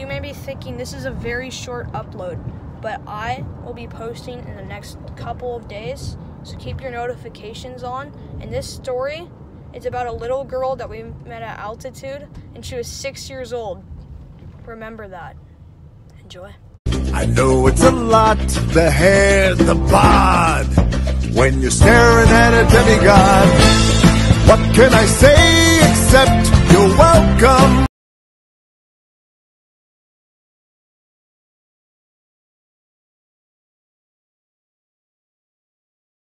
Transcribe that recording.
you may be thinking this is a very short upload, but I will be posting in the next couple of days, so keep your notifications on. And this story is about a little girl that we met at altitude, and she was six years old. Remember that. Enjoy. I know it's a lot, the hair, the bod, when you're staring at a demigod. What can I say except you're welcome?